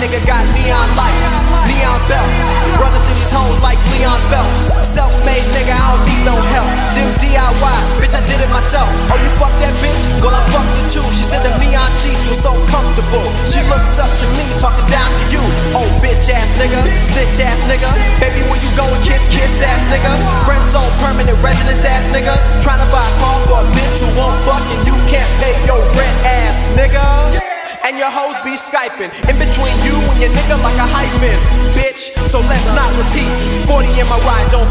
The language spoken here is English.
nigga got neon lights, neon belts. Running through these hoes like Leon Phelps. Self made nigga, I don't need no help. Dim DIY, bitch, I did it myself. Oh, you fuck that bitch? Well, I fucked her too. She said the neon sheets were so comfortable. She looks up to me, talking down to you. Oh, bitch ass nigga, snitch ass nigga. Baby, your hoes be Skyping in between you and your nigga like a hyphen, bitch. So let's not repeat. 40 in my ride, don't